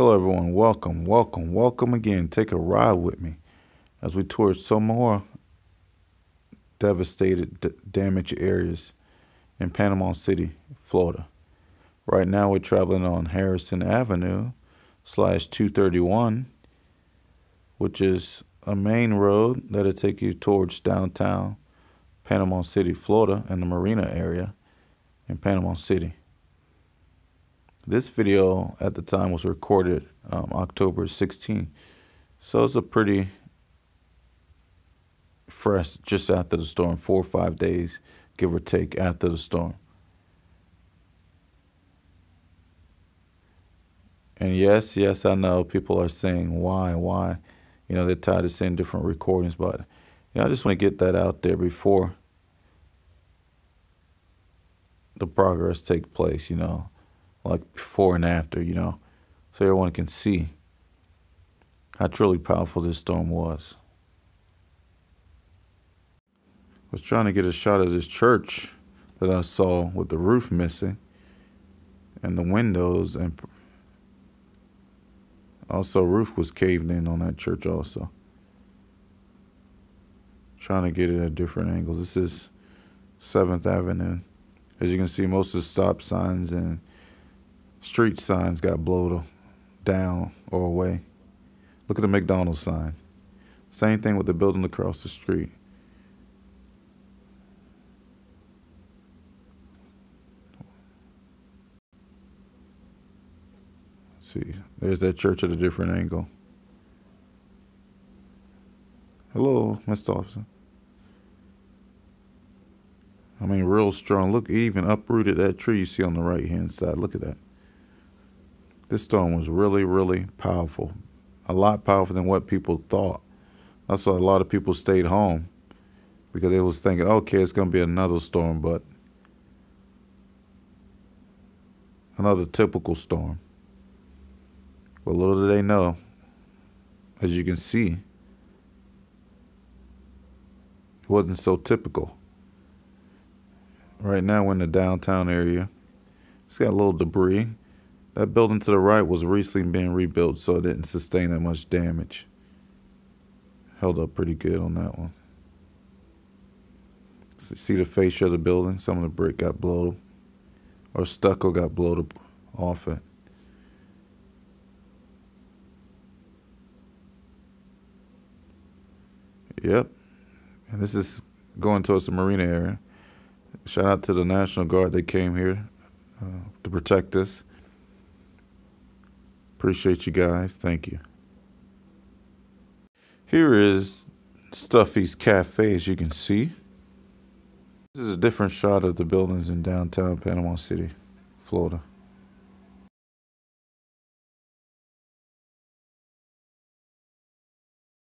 Hello, everyone. Welcome, welcome, welcome again. Take a ride with me as we tour some more devastated, damaged areas in Panama City, Florida. Right now, we're traveling on Harrison Avenue slash 231, which is a main road that'll take you towards downtown Panama City, Florida, and the marina area in Panama City. This video at the time was recorded um, October 16, so it's a pretty fresh just after the storm, four or five days, give or take, after the storm. And yes, yes, I know people are saying why, why. You know, they're tired of seeing different recordings, but you know, I just want to get that out there before the progress take place, you know, like before and after, you know, so everyone can see how truly powerful this storm was. I was trying to get a shot of this church that I saw with the roof missing and the windows and also roof was caved in on that church also. Trying to get it at different angles. This is 7th Avenue. As you can see, most of the stop signs and street signs got blown down or away. Look at the McDonald's sign. Same thing with the building across the street. see, there's that church at a different angle. Hello, Mr. Officer. I mean, real strong. Look, even uprooted that tree you see on the right hand side. Look at that. This storm was really, really powerful. A lot powerful than what people thought. That's why a lot of people stayed home because they was thinking, okay, it's going to be another storm, but another typical storm. But little did they know, as you can see, it wasn't so typical. Right now we're in the downtown area. It's got a little debris. That building to the right was recently being rebuilt, so it didn't sustain that much damage. Held up pretty good on that one. See the fascia of the building? Some of the brick got blown, or stucco got blown off it. Yep. And this is going towards the marina area. Shout out to the National Guard. They came here uh, to protect us. Appreciate you guys. Thank you. Here is Stuffy's Cafe, as you can see. This is a different shot of the buildings in downtown Panama City, Florida.